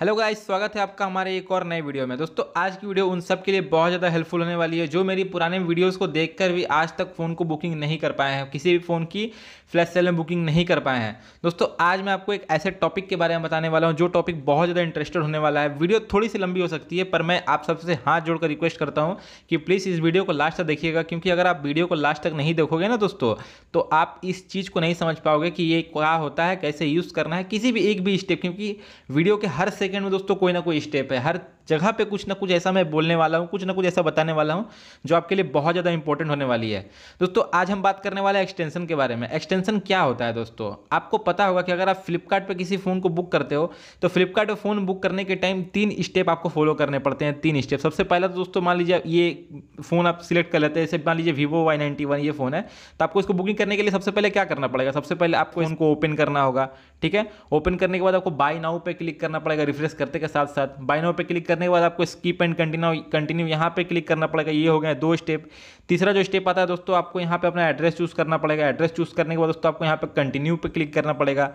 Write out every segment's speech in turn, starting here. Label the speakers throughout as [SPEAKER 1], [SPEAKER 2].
[SPEAKER 1] Hello guys, स्वागत है आपका हमारे एक और नए वीडियो में। दोस्तों, आज की वीडियो उन सब के लिए बहुत ज़्यादा हेल्पफुल होने वाली है, जो मेरी पुराने वीडियोस को देखकर भी आज तक फ़ोन को बुकिंग नहीं कर पाए हैं। किसी भी फ़ोन की फ्लैश सेल में बुकिंग नहीं कर पाए हैं। दोस्तों, आज मैं आपको एक ऐसे टॉपिक के बारे में बताने वाला हूँ, जो टॉपिक बहुत ज़्यादा इंटरेस्टेड होने वाला है। वीडियो थोड़ी सी लंबी हो सकती है, पर मैं आप सबसे हाथ जोड़कर रिक्वेस्ट करता हूँ कि प्लीज़ इस वीडियो को लास्ट तक देखिएगा, क्योंकि अगर आप वीडियो को लास्ट तक नहीं देखोगे ना दोस्तों तो आप इस चीज़ को नहीं समझ पाओगे कि ये क्या होता है, कैसे यूज़ करना है, किसी भी एक भी स्टेप क्योंकि वीडियो के हर सेकेंड में दोस्तों कोई ना कोई स्टेप है। हर जगह पे कुछ ना कुछ ऐसा मैं बोलने वाला हूँ, कुछ ना कुछ ऐसा बताने वाला हूँ, जो आपके लिए बहुत ज़्यादा इंपॉर्टेंट होने वाली है। दोस्तों, आज हम बात करने वाले हैं एक्सटेंशन के बारे में। एक्सटेंशन क्या होता है दोस्तों? आपको पता होगा कि अगर आप फ्लिपकार्ट किसी फ़ोन को बुक करते हो तो फ्लिपकार्ट फ़ोन बुक करने के टाइम तीन स्टेप आपको फॉलो करने पड़ते हैं, तीन स्टेप सबसे पहला तो दोस्तों, मान लीजिए ये फ़ोन आप सिलेक्ट कर लेते हैं, जैसे मान लीजिए वीवो वाई नाइन्टी वन ये फ़ोन है तो आपको इसको बुकिंग करने के लिए सबसे पहले क्या करना पड़ेगा? सबसे पहले आपको इनको ओपन करना होगा, ठीक है? ओपन करने के बाद आपको बाई नाउ पे क्लिक करना पड़ेगा रिफ्रेश करते के साथ साथ बाई नाउ पे क्लिक करने के बाद आपको स्कीप एंड कंटिन्यू कंटिन्यू यहाँ पे क्लिक करना पड़ेगा, ये हो गया दो स्टेप तीसरा जो स्टेप आता है दोस्तों, आपको यहाँ पे अपना एड्रेस चूज़ करना पड़ेगा. एड्रेस चूज़ करने के बाद दोस्तों, आपको यहाँ पे कंटिन्यू पे क्लिक करना पड़ेगा.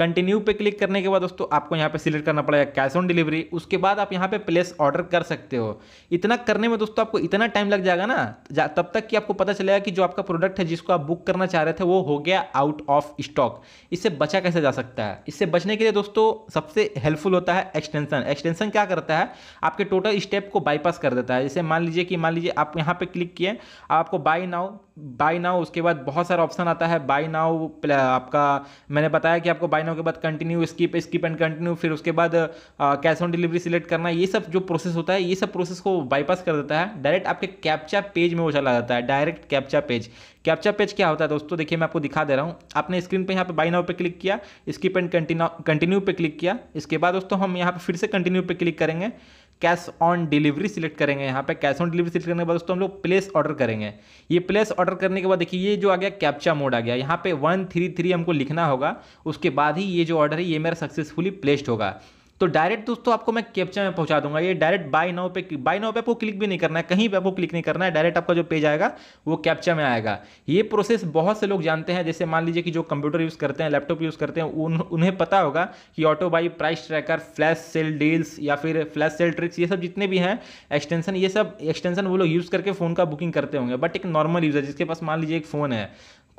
[SPEAKER 1] कंटिन्यू पे क्लिक करने के बाद दोस्तों आपको यहाँ पे सिलेक्ट करना पड़ेगा कैश ऑन डिलीवरी उसके बाद आप यहाँ पे प्लेस ऑर्डर कर सकते हो। इतना करने में दोस्तों आपको इतना टाइम लग जाएगा ना जा, तब तक कि आपको पता चलेगा कि जो आपका प्रोडक्ट है जिसको आप बुक करना चाह रहे थे वो हो गया आउट ऑफ़ स्टॉक इससे बचा कैसे जा सकता है? इससे बचने के लिए दोस्तों सबसे हेल्पफुल होता है एक्सटेंशन एक्सटेंशन क्या करता है? आपके टोटल स्टेप को बाईपास कर देता है। जैसे मान लीजिए कि मान लीजिए आप यहाँ पर क्लिक किए आपको बाई नाउ बाई नाउ उसके बाद बहुत सारा ऑप्शन आता है बाई नाउ आपका, मैंने बताया कि आपको बाई नाउ के बाद continue skip skip and continue फिर उसके बाद कैश ऑन डिलीवरी सिलेक्ट करना, ये सब जो प्रोसेस होता है, ये सब प्रोसेस को बाईपास कर देता है डायरेक्ट आपके कैप्चा पेज में वो चला जाता है direct captcha page captcha page क्या होता है दोस्तों? देखिए मैं आपको दिखा दे रहा हूँ। आपने स्क्रीन पे यहाँ पे बाई नाउ पे क्लिक किया स्किप एंड कंटिन्यू पे क्लिक किया, इसके बाद दोस्तों हम यहाँ पे फिर से कंटिन्यू पे क्लिक करेंगे। कैश ऑन डिलीवरी सिलेक्ट करेंगे, यहाँ पे कैश ऑन डिलीवरी सिलेक्ट करने के बाद दोस्तों हम लोग प्लेस ऑर्डर करेंगे। ये प्लेस ऑर्डर करने के बाद देखिए, ये जो आ गया कैप्चा मोड आ गया, यहाँ पे वन थ्री थ्री हमको लिखना होगा, उसके बाद ही ये जो ऑर्डर है, ये मेरा सक्सेसफुली प्लेस्ड होगा। तो डायरेक्ट दोस्तों आपको मैं कैप्चा में पहुँचा दूँगा। ये डायरेक्ट बाई नाउ पे बाई नाउ पे आपको क्लिक भी नहीं करना है। कहीं पे आपको क्लिक नहीं करना है। डायरेक्ट आपका जो पेज आएगा वो कैप्चा में आएगा। ये प्रोसेस बहुत से लोग जानते हैं। जैसे मान लीजिए कि जो कंप्यूटर यूज़ करते हैं लैपटॉप यूज़ करते हैं उन, उन्हें पता होगा कि auto buy price tracker flash sale deals या फिर फ्लैश सेल ट्रिक्स ये सब जितने भी हैं एक्सटेंशन ये सब एक्सटेंशन वो लोग यूज़ करके फ़ोन का बुकिंग करते होंगे। बट एक नॉर्मल यूज़र जिसके पास मान लीजिए एक फ़ोन है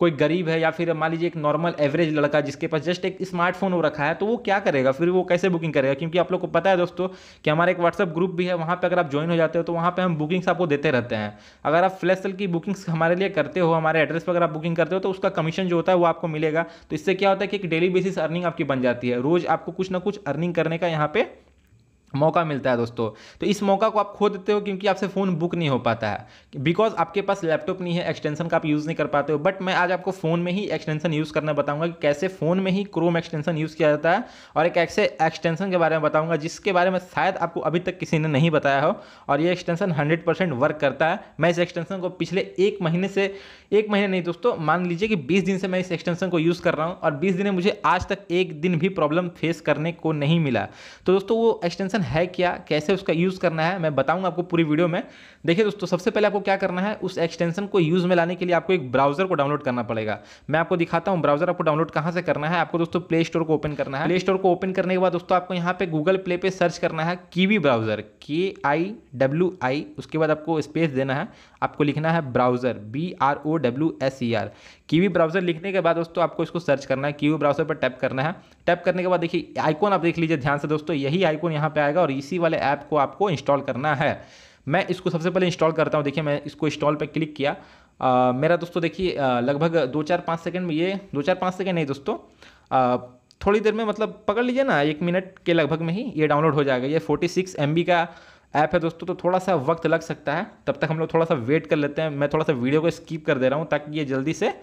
[SPEAKER 1] कोई गरीब है या फिर मान लीजिए एक नॉर्मल एवरेज लड़का जिसके पास जस्ट एक स्मार्टफ़ोन हो रखा है तो वो क्या करेगा? फिर वो कैसे बुकिंग करेगा? क्योंकि आप लोग को पता है दोस्तों कि हमारा एक व्हाट्सअप ग्रुप भी है, वहाँ पर अगर आप ज्वाइन हो जाते हो तो वहाँ पर हम बुकिंग्स आपको देते रहते हैं। अगर आप फ्लैश सेल की बुकिंग्स हमारे लिए करते हो, हमारे एड्रेस पर अगर आप बुकिंग करते हो तो उसका कमीशन जो होता है वो आपको मिलेगा। तो इससे क्या होता है कि एक डेली बेसिस अर्निंग आपकी बन जाती है। रोज़ आपको कुछ ना कुछ अर्निंग करने का यहाँ पे मौका मिलता है दोस्तों। तो इस मौका को आप खो देते हो क्योंकि आपसे फ़ोन बुक नहीं हो पाता है। बिकॉज़ आपके पास लैपटॉप नहीं है एक्सटेंशन का आप यूज़ नहीं कर पाते हो। बट मैं आज आपको फ़ोन में ही एक्सटेंशन यूज़ करना बताऊँगा कि कैसे फ़ोन में ही क्रोम एक्सटेंशन यूज़ किया जाता है और एक ऐसे एक्सटेंशन के बारे में बताऊँगा जिसके बारे में शायद आपको अभी तक किसी ने नहीं बताया हो और ये एक्सटेंशन हंड्रेड वर्क करता है। मैं इस एक्सटेंशन को पिछले एक महीने से, एक महीने नहीं दोस्तों, मान लीजिए कि बीस दिन से मैं इस एक्सटेंशन को यूज़ कर रहा हूँ और बीस दिन में मुझे आज तक एक दिन भी प्रॉब्लम फेस करने को नहीं मिला। तो दोस्तों, वो एक्सटेंशन है क्या? कैसे उसका यूज़ करना है? मैं बताऊँगा आपको पूरी वीडियो में। देखिए दोस्तों, सबसे पहले आपको क्या करना है, उस एक्सटेंशन को यूज़ में लाने के लिए आपको एक ब्राउज़र को डाउनलोड करना पड़ेगा। मैं आपको दिखाता हूँ ब्राउज़र आपको डाउनलोड कहाँ से करना है। आपको दोस्तों प्ले स्टोर को ओपन करना है। प्ले स्टोर को ओपन करने के बाद दोस्तों, आपको यहाँ पे गूगल प्ले पे सर्च करना है कीवी ब्राउज़र के आई डब्ल्यू आई उसके बाद आपको स्पेस देना है। आपको लिखना है browser B R O W S E R Kiwi browser लिखने के बाद दोस्तों, आपको इसको सर्च करना है। कीवी ब्राउज़र पर टैप करना है। टैप करने के बाद देखिए आइकॉन आप देख लीजिए ध्यान से दोस्तों, यही आइकॉन यहाँ पे आएगा और इसी वाले ऐप को आपको इंस्टॉल करना है। मैं इसको सबसे पहले इंस्टॉल करता हूँ। देखिए मैं इसको इंस्टॉल पर क्लिक किया। आ, मेरा दोस्तों देखिए लगभग दो चार पाँच सेकेंड में ये दो चार पाँच सेकेंड नहीं दोस्तों आ, थोड़ी देर में मतलब पकड़ लीजिए ना एक मिनट के लगभग में ही ये डाउनलोड हो जाएगा। ये फोर्टी सिक्स एम का ऐप है दोस्तों तो थोड़ा सा वक्त लग सकता है। तब तक हम लोग थोड़ा सा वेट कर लेते हैं। मैं थोड़ा सा वीडियो को स्किप कर दे रहा हूँ ताकि ये जल्दी से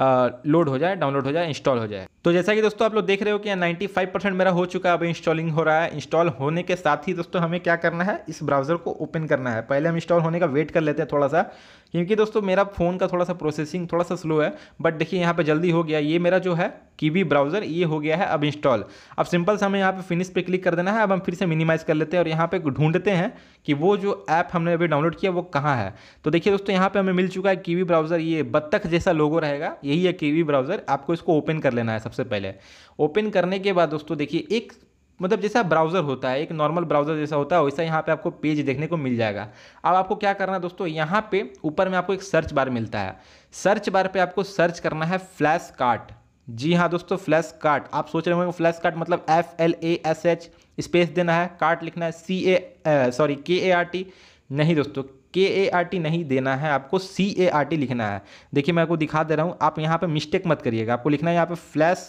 [SPEAKER 1] लोड हो जाए डाउनलोड हो जाए इंस्टॉल हो जाए। तो जैसा कि दोस्तों आप लोग देख रहे हो कि 95 परसेंट मेरा हो चुका है, अब इंस्टॉलिंग हो रहा है। इंस्टॉल होने के साथ ही दोस्तों हमें क्या करना है? इस ब्राउज़र को ओपन करना है। पहले हम इंस्टॉल होने का वेट कर लेते हैं थोड़ा सा। क्योंकि दोस्तों मेरा फ़ोन का थोड़ा सा प्रोसेसिंग थोड़ा सा स्लो है बट देखिए यहाँ पे जल्दी हो गया। ये मेरा जो है कीवी ब्राउज़र ये हो गया है अब इंस्टॉल अब सिंपल से हमें यहाँ पे फिनिश पे क्लिक कर देना है, अब हम फिर से मिनिमाइज़ कर लेते हैं और यहाँ पे ढूंढते हैं कि वो जो ऐप हमने अभी डाउनलोड किया वो कहाँ है। तो देखिए दोस्तों यहाँ पे हमें मिल चुका है कीवी ब्राउज़र ये बत्तख जैसा लोगो रहेगा, यही है कीवी ब्राउज़र आपको इसको ओपन कर लेना है सबसे पहले। ओपन करने के बाद दोस्तों देखिए एक मतलब जैसा ब्राउज़र होता है, एक नॉर्मल ब्राउज़र जैसा होता है, वैसा यहाँ पे आपको पेज देखने को मिल जाएगा। अब आपको क्या करना है दोस्तों, यहाँ पे ऊपर में आपको एक सर्च बार मिलता है। सर्च बार पे आपको सर्च करना है फ्लैश कार्ट जी हाँ दोस्तों फ्लैश कार्ट आप सोच रहे होंगे फ्लैश कार्ट मतलब F L A S H space देना है कार्ट लिखना है सी ए सॉरी के ए आर टी नहीं दोस्तों के ए आर टी नहीं देना है, आपको सी ए आर टी लिखना है। देखिए मैं आपको दिखा दे रहा हूँ, आप यहाँ पे मिस्टेक मत करिएगा। आपको लिखना है यहाँ पे फ्लैश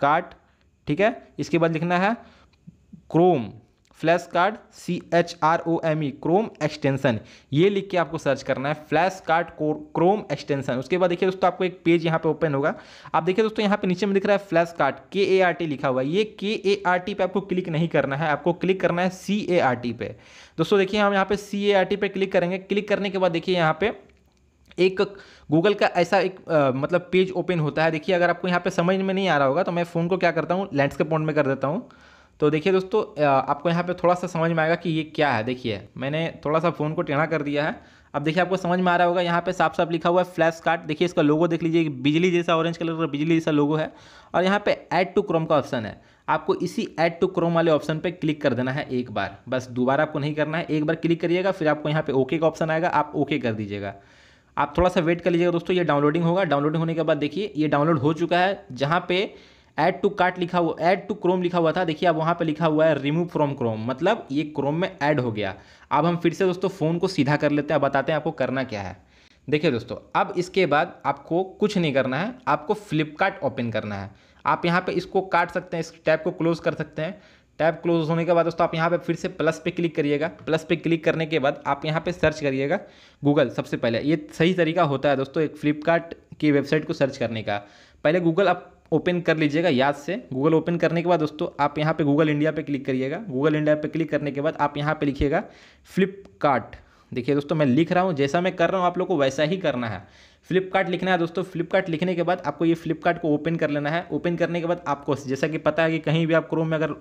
[SPEAKER 1] कार्ट ठीक है? इसके बाद लिखना है Chrome flash card C H R O M E Chrome extension. ये लिख के आपको सर्च करना है फ्लैश कार्ड क्रोम एक्सटेंशन। उसके बाद देखिए दोस्तों आपको एक पेज यहाँ पे ओपन होगा। आप देखिए दोस्तों यहाँ पे नीचे में दिख रहा है फ्लैश कार्ड के ए आर टी लिखा हुआ है। ये के ए आर टी पे आपको क्लिक नहीं करना है आपको क्लिक करना है सी ए आर टी पे। दोस्तों देखिए हम यहाँ पे सी ए आर टी पे क्लिक करेंगे। क्लिक करने के बाद देखिए यहाँ पे एक गूगल का ऐसा एक आ, मतलब पेज ओपन होता है। देखिए अगर आपको यहाँ पे समझ में नहीं आ रहा होगा तो मैं फ़ोन को क्या करता हूँ लैंडस्केप मोड में कर देता हूँ। तो देखिए दोस्तों आपको यहाँ पे थोड़ा सा समझ में आएगा कि ये क्या है। देखिए, मैंने थोड़ा सा फ़ोन को टेढ़ा कर दिया है। अब देखिए, आपको समझ में आ रहा होगा, यहाँ पे साफ़ साफ़ लिखा हुआ है फ्लैश कार्ड। देखिए, इसका लोगो देख लीजिए बिजली जैसा ऑरेंज कलर का बिजली जैसा लोगो है। और यहाँ पे ऐड टू क्रोम का ऑप्शन है। आपको इसी ऐड टू क्रोम वाले ऑप्शन पे क्लिक कर देना है एक बार। बस दोबारा आपको नहीं करना है। एक बार क्लिक करिएगा, फिर आपको यहाँ पे ओके का ऑप्शन आएगा। आप ओके कर दीजिएगा। आप थोड़ा सा वेट कर लीजिएगा दोस्तों, ये डाउनलोडिंग होगा। डाउनलोडिंग होने के बाद देखिए, ये डाउनलोड हो चुका है। जहाँ पे ऐड टू कार्ट लिखा हुआ ऐड टू क्रोम लिखा हुआ था। देखिए, अब वहाँ पे लिखा हुआ है रिमूव फ्रॉम क्रोम मतलब ये क्रोम में ऐड हो गया। अब हम फिर से दोस्तों फ़ोन को सीधा कर लेते हैं। बताते हैं आपको करना क्या है। देखिए दोस्तों, अब इसके बाद आपको कुछ नहीं करना है। आपको फ्लिपकार्ट ओपन करना है। आप यहाँ पे इसको काट सकते हैं। इस टैब को क्लोज कर सकते हैं। टैब क्लोज होने के बाद दोस्तों आप यहाँ पे फिर से प्लस पे क्लिक करिएगा। प्लस पे क्लिक करने के बाद आप यहाँ पे सर्च करिएगा गूगल सबसे पहले। ये सही तरीका होता है दोस्तों एक फ्लिपकार्ट की वेबसाइट को सर्च करने का। पहले गूगल आप ओपन कर लीजिएगा याद से। गूगल ओपन करने के बाद दोस्तों, आप यहाँ पे गूगल इंडिया पे क्लिक करिएगा। गूगल इंडिया पे क्लिक करने के बाद आप यहाँ पे लिखिएगा फ्लिपकार्ट। देखिए दोस्तों, मैं लिख रहा हूँ, जैसा मैं कर रहा हूँ आप लोग को वैसा ही करना है। फ्लिपकार्ट लिखना है दोस्तों, फ्लिपकार्ट लिखने के बाद आपको ये फ्लिपकार्ट को ओपन कर लेना है। ओपन करने के बाद आपको, जैसा कि पता है कि कहीं भी आप क्रोम में अगर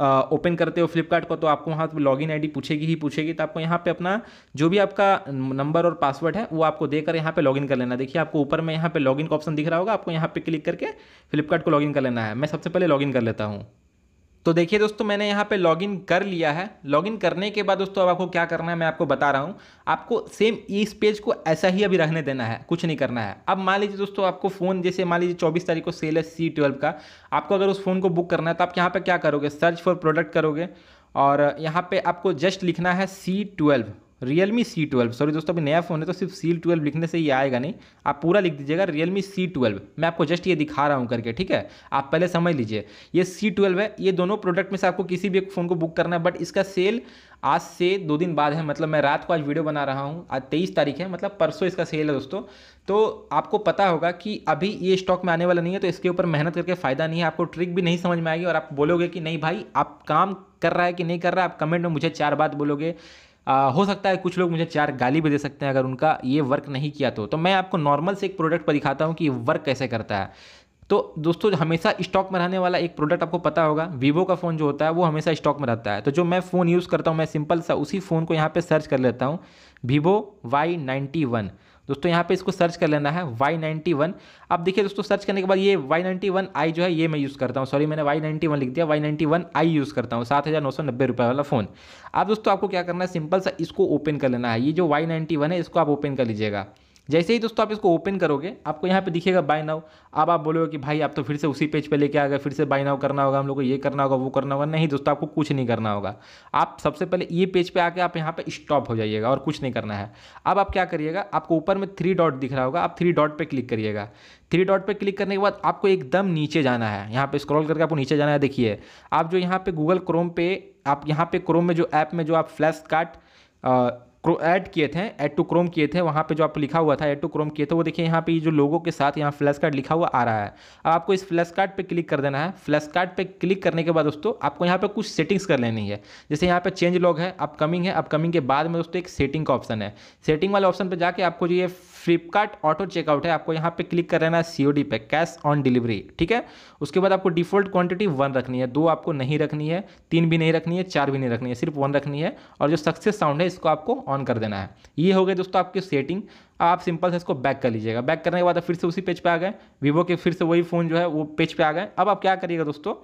[SPEAKER 1] ओपन करते हो फ्लिपकार्ट को तो आपको वहाँ पर लॉगिन आईडी पूछेगी ही पूछेगी। तो आपको यहाँ पर अपना जो भी आपका नंबर और पासवर्ड है, वो आपको देकर यहाँ पे लॉगिन कर लेना। देखिए, आपको ऊपर में यहाँ पे लॉगिन का ऑप्शन दिख रहा होगा। आपको यहाँ पर क्लिक करके फ्लिपकार्ट को लॉगिन कर लेना है। मैं सबसे पहले लॉगिन कर लेता हूँ। तो देखिए दोस्तों, मैंने यहाँ पे लॉगिन कर लिया है। लॉगिन करने के बाद दोस्तों, अब आपको क्या करना है, मैं आपको बता रहा हूँ। आपको सेम इस पेज को ऐसा ही अभी रहने देना है, कुछ नहीं करना है। अब मान लीजिए दोस्तों, आपको फ़ोन जैसे मान लीजिए चौबीस तारीख को सेल है सी ट्वेल्व का, आपको अगर उस फ़ोन को बुक करना है तो आप यहाँ पर क्या करोगे? सर्च फॉर प्रोडक्ट करोगे। और यहाँ पर आपको जस्ट लिखना है C twelve Realme C twelve sorry दोस्तों, अभी नया फ़ोन है तो सिर्फ़ सी ट्वेल्व लिखने से ये आएगा नहीं। आप पूरा लिख दीजिएगा रियल मी सी ट्वेल्व मैं आपको जस्ट ये दिखा रहा हूँ करके, ठीक है? आप पहले समझ लीजिए। ये सी ट्वेल्व है, ये दोनों प्रोडक्ट में से आपको किसी भी एक फ़ोन को बुक करना है बट इसका सेल आज से दो दिन बाद है। मतलब मैं रात को आज वीडियो बना रहा हूँ, आज तेईस तारीख है मतलब परसों इसका सेल है दोस्तों। तो आपको पता होगा कि अभी ये स्टॉक में आने वाला नहीं है तो इसके ऊपर मेहनत करके फ़ायदा नहीं है। आपको ट्रिक भी नहीं समझ में आएगी और आप बोलोगे कि नहीं भाई, आप काम कर रहा है कि नहीं कर रहा है? आप कमेंट में मुझे चार बात बोलोगे। आ, हो सकता है कुछ लोग मुझे चार गाली भी दे सकते हैं अगर उनका ये वर्क नहीं किया तो। तो मैं आपको नॉर्मल से एक प्रोडक्ट पर दिखाता हूँ कि वर्क कैसे करता है। तो दोस्तों हमेशा स्टॉक में रहने वाला एक प्रोडक्ट आपको पता होगा वीवो का फ़ोन जो होता है वो हमेशा स्टॉक में रहता है। तो जो मैं फ़ोन यूज़ करता हूँ मैं सिंपल सा उसी फ़ोन को यहाँ पे सर्च कर लेता हूँ वीवो वाई नाइन्टी वन दोस्तों, यहाँ पे इसको सर्च कर लेना है वाई नाइन्टी वन अब देखिए दोस्तों सर्च करने के बाद ये वाई नाइन्टी वन आई जो है, ये मैं यूज़ करता हूँ। सॉरी मैंने वाई नाइन्टी वन लिख दिया। Y ninety one I use करता हूँ। सात हज़ार नौ सौ नब्बे रुपये वाला फ़ोन अब दोस्तों, आपको क्या करना है? सिंपल सा इसको ओपन कर लेना है। ये जो वाई नाइन्टी वन है, इसको आप ओपन कर लीजिएगा। जैसे ही दोस्तों आप इसको ओपन करोगे, आपको यहाँ पे दिखेगा बाय नाउ अब आप बोलोगे कि भाई आप तो फिर से उसी पेज पे लेके आ गए, फिर से बाय नाउ करना होगा, हम लोग को ये करना होगा, वो करना होगा। नहीं दोस्तों, आपको कुछ नहीं करना होगा। आप सबसे पहले ये पेज पे आके आप यहाँ पे स्टॉप हो जाइएगा और कुछ नहीं करना है। अब आप क्या करिएगा, आपको ऊपर में थ्री डॉट दिख रहा होगा, आप थ्री डॉट पर क्लिक करिएगा। थ्री डॉट पर क्लिक करने के बाद आपको एकदम नीचे जाना है। यहाँ पे स्क्रॉल करके आपको नीचे जाना है, देखिए। आप जो यहाँ पे गूगल क्रोम पे, आप यहाँ पे क्रोम में जो ऐप में जो आप फ्लैश कार्ट ऐड किए थे ऐड टू क्रोम किए थे, वहाँ पे जो आप लिखा हुआ था ऐड टू क्रोम किए थे, वो देखिए यहाँ पे जो लोगों के साथ यहाँ फ्लैश कार्ड लिखा हुआ आ रहा है। अब आपको इस फ्लैश कार्ड पे क्लिक कर देना है। फ्लैश कार्ड पे क्लिक करने के बाद दोस्तों, आपको यहाँ पे कुछ सेटिंग्स कर लेनी है। जैसे यहाँ पे चेंज लॉग है अपकमिंग है अपकमिंग के बाद में दोस्तों एक सेटिंग का ऑप्शन है। सेटिंग वाले ऑप्शन पर जाके आपको जो ये फ्लिपकार्ट ऑटो चेकआउट है। आपको यहाँ पे क्लिक कर लेना है सी पे कैश ऑन डिलीवरी ठीक है? उसके बाद आपको डिफ़ॉल्ट क्वांटिटी वन रखनी है। दो आपको नहीं रखनी है, तीन भी नहीं रखनी है, चार भी नहीं रखनी है, सिर्फ़ वन रखनी है और जो सक्सेस साउंड है, इसको आपको ऑन कर देना है। ये हो गया दोस्तों आपकी सेटिंग आप सिंपल से इसको बैक कर लीजिएगा। बैक करने के बाद फिर से उसी पेज पे आ गए। वीवो के फिर से वही फ़ोन जो है, वो पेज पे आ गए। अब आप क्या करिएगा दोस्तों?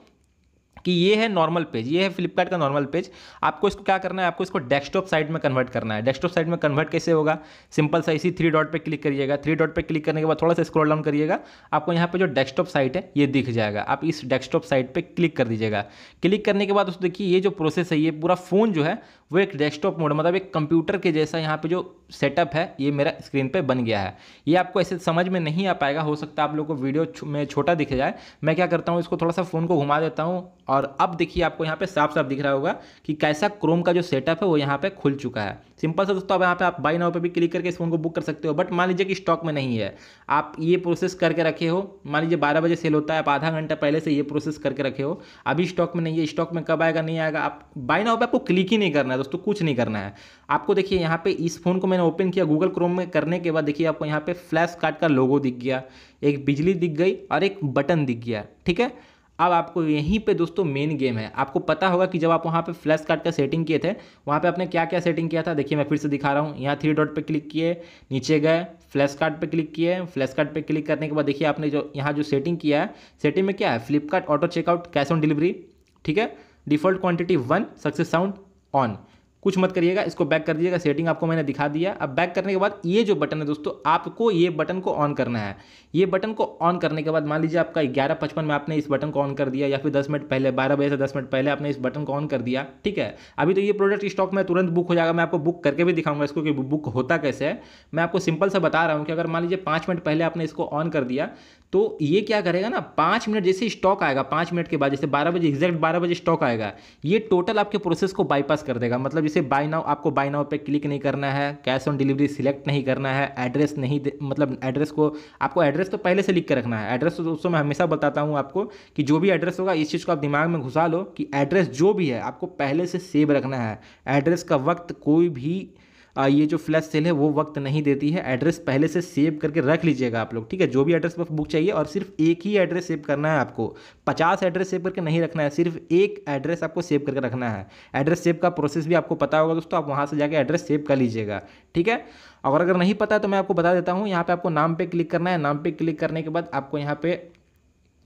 [SPEAKER 1] कि ये है नॉर्मल पेज ये है फ्लिपकार्ट का नॉर्मल पेज आपको इसको क्या करना है? आपको इसको डेस्कटॉप साइड में कन्वर्ट करना है। डेस्कटॉप साइड में कन्वर्ट कैसे होगा? सिंपल सा इसी थ्री डॉट पे क्लिक करिएगा। थ्री डॉट पे क्लिक करने के बाद थोड़ा सा स्क्रॉल डाउन करिएगा। आपको यहाँ पे जो डेस्कटॉप साइट है, ये दिख जाएगा। आप इस डेस्कटॉप साइट पर क्लिक कर दीजिएगा। क्लिक करने के बाद उस देखिए, ये जो प्रोसेस है, ये पूरा फ़ोन जो है, वो एक डेस्कटॉप मोड मतलब एक कंप्यूटर के जैसा यहाँ पे जो सेटअप है, ये मेरा स्क्रीन पे बन गया है। ये आपको ऐसे समझ में नहीं आ पाएगा। हो सकता आप लोग को वीडियो में छोटा दिख जाए। मैं क्या करता हूँ, इसको थोड़ा सा फ़ोन को घुमा देता हूँ। और अब देखिए आपको यहाँ पे साफ़ साफ़ दिख रहा होगा कि कैसा क्रोम का जो सेटअप है वो यहाँ पे खुल चुका है। सिंपल सा दोस्तों अब यहाँ पे आप बाई नाउ पे भी क्लिक करके इस फ़ोन को बुक कर सकते हो बट मान लीजिए कि स्टॉक में नहीं है। आप ये प्रोसेस करके रखे हो, मान लीजिए बारह बजे सेल होता है, आप आधा घंटा पहले से ये प्रोसेस करके रखे हो, अभी स्टॉक में नहीं है स्टॉक में कब आएगा, नहीं आएगा, आप बाई नाउ पे आपको क्लिक ही नहीं करना है दोस्तों, कुछ नहीं करना है। आपको देखिए यहाँ पे इस फ़ोन को मैंने ओपन किया गूगल क्रोम में करने के बाद देखिए आपको यहाँ पे फ्लैश कार्ड का लोगो दिख गया, एक बिजली दिख गई और एक बटन दिख गया, ठीक है? अब आपको यहीं पे दोस्तों मेन गेम है। आपको पता होगा कि जब आप वहाँ पे फ्लैश कार्ड का सेटिंग किए थे, वहाँ पे आपने क्या क्या सेटिंग किया था? देखिए, मैं फिर से दिखा रहा हूँ। यहाँ थ्री डॉट पे क्लिक किए, नीचे गए फ्लैश कार्ड पे क्लिक किए। फ्लैश कार्ड पे क्लिक करने के बाद देखिए, आपने जो यहाँ जो सेटिंग किया है सेटिंग में क्या है? Flipkart auto checkout cash on delivery ठीक है? Default quantity one success sound on कुछ मत करिएगा, इसको बैक कर दीजिएगा सेटिंग आपको मैंने दिखा दिया। अब बैक करने के बाद ये जो बटन है दोस्तों, आपको ये बटन को ऑन करना है। ये बटन को ऑन करने के बाद मान लीजिए आपका ग्यारह पचपन में आपने इस बटन को ऑन कर दिया, या फिर दस मिनट पहले, बारह बजे से दस मिनट पहले आपने इस बटन को ऑन कर दिया, ठीक है? अभी तो ये प्रोडक्ट स्टॉक में तुरंत बुक हो जाएगा, मैं आपको बुक करके भी दिखाऊँगा इसको कि बुक होता कैसे है। मैं आपको सिंपल से बता रहा हूँ कि अगर मान लीजिए पाँच मिनट पहले आपने इसको ऑन कर दिया तो ये क्या करेगा ना, पाँच मिनट जैसे स्टॉक आएगा, पाँच मिनट के बाद जैसे बारह बजे एग्जैक्ट बारह बजे स्टॉक आएगा, ये टोटल आपके प्रोसेस को बाईपास कर देगा। मतलब जैसे बाई नाउ आपको बाई नाउ पे क्लिक नहीं करना है कैश ऑन डिलीवरी सिलेक्ट नहीं करना है एड्रेस नहीं मतलब एड्रेस को, आपको एड्रेस तो पहले से लिख कर रखना है। एड्रेस तो दोस्तों मैं हमेशा बताता हूँ आपको कि जो भी एड्रेस होगा, इस चीज़ को आप दिमाग में घुसा लो कि एड्रेस जो भी है, आपको पहले से सेव रखना है। एड्रेस का वक्त कोई भी ये जो फ्लैश सेल है, वो वक्त नहीं देती है। एड्रेस पहले से सेव करके रख लीजिएगा आप लोग, ठीक है? जो भी एड्रेस पर बुक चाहिए और सिर्फ़ एक ही एड्रेस सेव करना है आपको। पचास एड्रेस सेव करके नहीं रखना है, सिर्फ़ एक एड्रेस आपको सेव करके रखना है। एड्रेस सेव का प्रोसेस भी आपको पता होगा दोस्तों, आप वहाँ से जाकर एड्रेस सेव कर लीजिएगा, ठीक है? और अगर नहीं पता तो मैं आपको बता देता हूँ, यहाँ पे आपको नाम पे क्लिक करना है। नाम पे क्लिक करने के बाद आपको यहाँ पे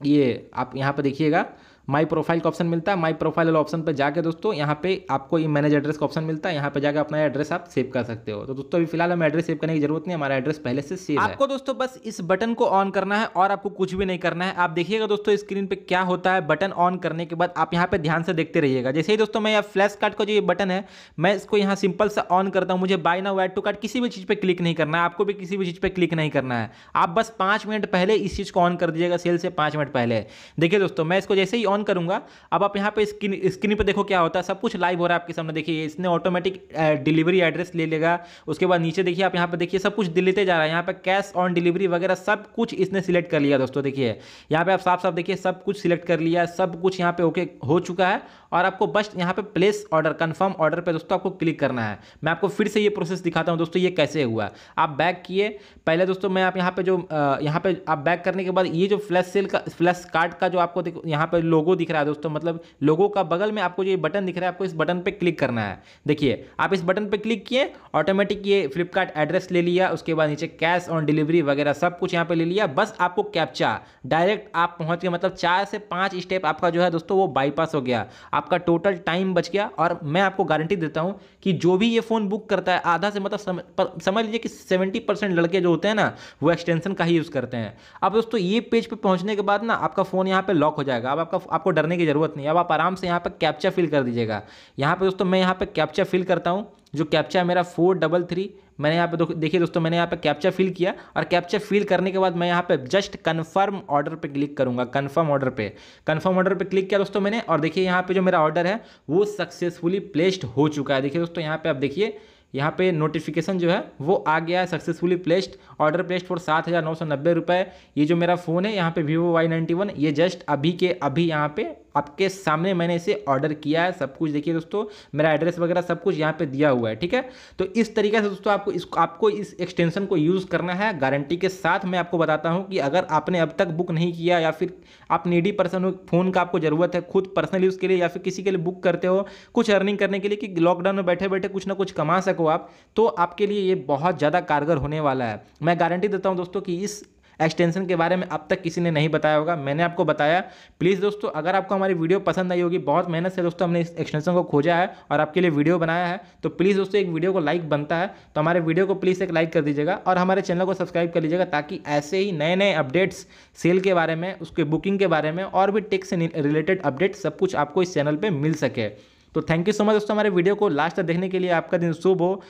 [SPEAKER 1] ये, आप यहाँ पे देखिएगा माई प्रोफ़ाइल का ऑप्शन मिलता है। माई प्रोफ़ाइल वाला ऑप्शन पर जाकर दोस्तों, यहाँ पे आपको ये मैनेज एड्रेस का ऑप्शन मिलता है। यहाँ पे जाकर अपना एड्रेस आप सेव कर सकते हो। तो दोस्तों, अभी फ़िलहाल हमें एड्रेस सेव करने की ज़रूरत नहीं हमारा एड्रेस पहले से सेव आपको दोस्तों बस इस बटन को ऑन करना है और आपको कुछ भी नहीं करना है। आप देखिएगा दोस्तों स्क्रीन पर क्या होता है बटन ऑन करने के बाद आप यहाँ पे ध्यान से देखते रहिएगा। जैसे ही दोस्तों मैं यहाँ फ्लैश कार्ड का जो ये बटन है, मैं इसको यहाँ सिंपल सा ऑन करता हूँ। मुझे बाय ना एड टू कार्ड किसी भी चीज़ पर क्लिक नहीं करना है। आपको भी किसी भी चीज़ पर क्लिक नहीं करना है। आप बस पाँच मिनट पहले इस चीज़ को ऑन कर दीजिएगा। सेल से पाँच मिनट पहले। देखिए दोस्तों, मैं इसको जैसे ही ऑन करूँगा। अब आप यहाँ पे स्क्रीन स्क्रीन पे देखो क्या होता है, सब कुछ लाइव हो रहा है आपके सामने। देखिए, इसने ऑटोमेटिक डिलीवरी एड्रेस ले लेगा। उसके बाद नीचे देखिए, आप यहाँ पे देखिए, सब कुछ दिलेते जा रहा है। यहाँ पे कैश ऑन डिलीवरी वगैरह सब कुछ इसने सिलेक्ट कर लिया दोस्तों, देखिए। यहाँ पे आप साफ़ साफ़ देखिए, सब कुछ सिलेक्ट कर लिया, सब कुछ यहाँ पे ओके हो चुका है। और आपको बस यहाँ पे प्लेस ऑर्डर कन्फर्म ऑर्डर पे दोस्तों आपको क्लिक करना है। मैं आपको फिर से ये प्रोसेस दिखाता हूँ दोस्तों, ये कैसे हुआ। आप बैक किए। पहले दोस्तों मैं आप यहाँ पे जो यहाँ पे आप बैक करने के बाद ये जो फ्लैश सेल का फ्लैश कार्ड का जो आपको यहाँ पे लोगो दिख रहा है दोस्तों मतलब लोगों का बगल में आपको जो ये बटन दिख रहा है, आपको इस बटन पे क्लिक करना है। देखिए, आप इस बटन पे क्लिक किए ऑटोमेटिक ये फ्लिपकार्ट एड्रेस ले लिया, उसके बाद नीचे कैश ऑन डिलीवरी वगैरह सब कुछ यहाँ पे ले लिया, बस आपको कैप्चा डायरेक्ट आप पहुँच गए मतलब चार से पाँच स्टेप आपका जो है दोस्तों, वो बाईपास हो गया। आपका टोटल टाइम बच गया और मैं आपको गारंटी देता हूँ कि जो भी ये फ़ोन बुक करता है, आधा से मतलब समझ लीजिए कि सेवेंटी परसेंट लड़के जो होते हैं ना, वो एक्सटेंशन का ही यूज़ करते हैं। अब दोस्तों, ये पेज पे पहुँचने के बाद ना, आपका फ़ोन यहाँ पे लॉक हो जाएगा। अब आपका आपको डरने की ज़रूरत नहीं अब आप आराम से यहाँ पर कैप्चा फिल कर दीजिएगा। यहाँ पर दोस्तों, मैं यहाँ पर कैप्चा फिल करता हूँ, जो कैप्चा है मेरा फोर डबल थ्री मैंने यहाँ पे देखिए दोस्तों, मैंने यहाँ पे कैप्चा फिल किया और कैप्चा फिल करने के बाद मैं यहाँ पे जस्ट कन्फर्म ऑर्डर पे क्लिक करूँगा। कन्फर्म ऑर्डर पे। कन्फर्म ऑर्डर पे क्लिक किया दोस्तों मैंने और देखिए यहाँ पे जो मेरा ऑर्डर है, वो सक्सेसफुली प्लेस्ड हो चुका है। देखिए दोस्तों, यहाँ पे आप देखिए यहाँ पे नोटिफिकेशन जो है, वो आ गया है successfully placed order placed for सात हज़ार नौ सौ नब्बे रुपये ये जो मेरा फ़ोन है, यहाँ पे वीवो वाई नाइन्टी वन ये जस्ट अभी के अभी यहाँ पे आपके सामने मैंने इसे ऑर्डर किया है, सब कुछ देखिए दोस्तों, मेरा एड्रेस वगैरह सब कुछ यहाँ पे दिया हुआ है, ठीक है? तो इस तरीके से दोस्तों आपको इस आपको इस एक्सटेंशन को यूज़ करना है गारंटी के साथ मैं आपको बताता हूँ कि अगर आपने अब तक बुक नहीं किया या फिर आप नीडी पर्सन हो फ़ोन का आपको ज़रूरत है खुद पर्सनल यूज़ के लिए या फिर किसी के लिए बुक करते हो, कुछ अर्निंग करने के लिए कि लॉकडाउन में बैठे बैठे कुछ ना कुछ कमा सको आप तो आपके लिए ये बहुत ज़्यादा कारगर होने वाला है। मैं गारंटी देता हूँ दोस्तों कि इस एक्सटेंशन के बारे में अब तक किसी ने नहीं बताया होगा। मैंने आपको बताया। प्लीज़ दोस्तों, अगर आपको हमारी वीडियो पसंद आई होगी, बहुत मेहनत से दोस्तों हमने इस एक्सटेंशन को खोजा है और आपके लिए वीडियो बनाया है तो प्लीज़ दोस्तों एक वीडियो को लाइक बनता है तो हमारे वीडियो को प्लीज़ एक लाइक कर दीजिएगा और हमारे चैनल को सब्सक्राइब कर लीजिएगा ताकि ऐसे ही नए नए अपडेट्स सेल के बारे में, उसके बुकिंग के बारे में और भी टेक्स से रिलेटेड अपडेट सब कुछ आपको इस चैनल पर मिल सके। तो थैंक यू सो मच दोस्तों हमारे वीडियो को। लास्ट तक देखने के लिए आपका दिन शुभ हो।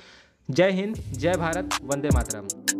[SPEAKER 1] जय हिंद, जय भारत, वंदे मातरम।